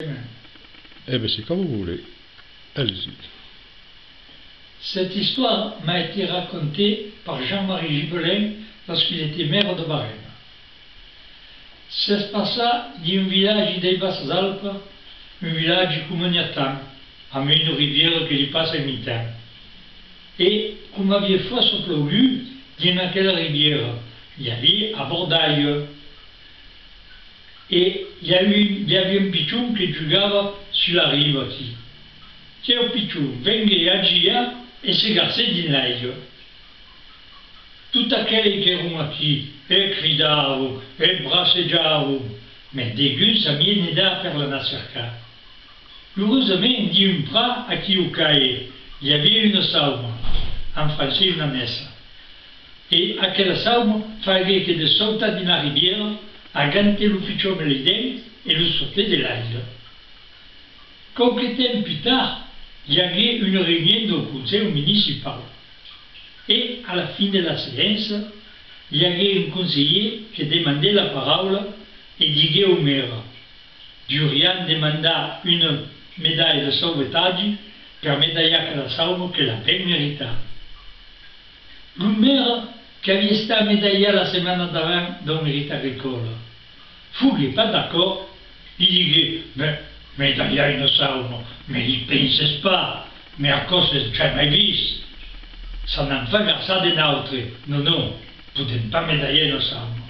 Eh bien, c'est comme vous voulez. Allez-y. Cette histoire m'a été racontée par Jean-Marie Gibelin lorsqu'il était maire de Varennes. Ça se passa d'un village des Basses-Alpes, un village comuniatan, avec une rivière qui passe à mi-temps. Et comme avait fort plogu, dans quelle rivière, il y avait à Bordaille. et il y avait un pichon qui jugava sur la rive aussi. C'est un pichon, venge à Gia et se garçait d'une aigle. Tout à quel qui est un qui, et cridavo, et brasséjavo, mais des gus a mis une aide à faire la nacerca. Heureusement, dit un bras à qui au caillé, il y avait une salme, en français une messe. Et à quelle salme, fallait que de sortir d'une rivière, a ganter le pichon les dents et le sauter de l'aile. Quelques temps plus tard, il y avait une réunion du conseil municipal. Et à la fin de la séance, il y avait un conseiller qui demandait la parole et disait au maire Durian demanda une médaille de sauvetage per médailler à la saume que la paix mérita. Le maire, qui avait été médaillé la semaine d'avant dans le mérite agricole, fut pas d'accord, il disait Mais médailler une saume, mais il ne pensait pas, mais à cause de jamais vu. Ça n'en fait ça des nôtres. Non, non, vous n'êtes pas médaillé une saume.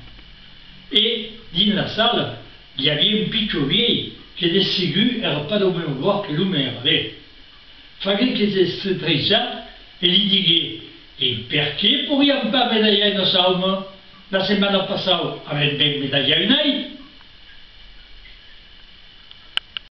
Et dans la salle, il y avait un vieil qui était ségu, n'avait pas de même voir que le maire. Fallait qu'il se trissa et il disait Et pourquoi pourrions pas médailler une saume La semaine passée, avec bien médaillé une aille